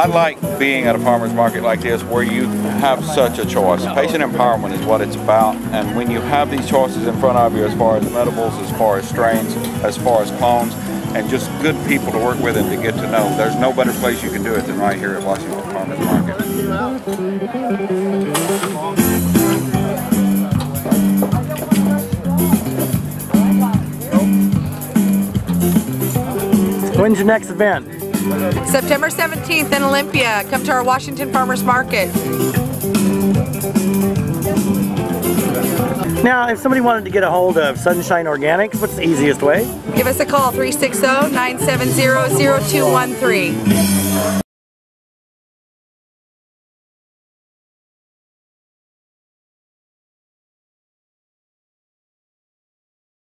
I like being at a farmer's market like this where you have such a choice. Patient empowerment is what it's about, and when you have these choices in front of you as far as medibles, as far as strains, as far as clones, and just good people to work with and to get to know, there's no better place you can do it than right here at Washington Farmers Market. When's your next event? September 17th in Olympia. Come to our Washington Farmers Market. Now, if somebody wanted to get a hold of Sunshine Organics, what's the easiest way? Give us a call 360 970 0213.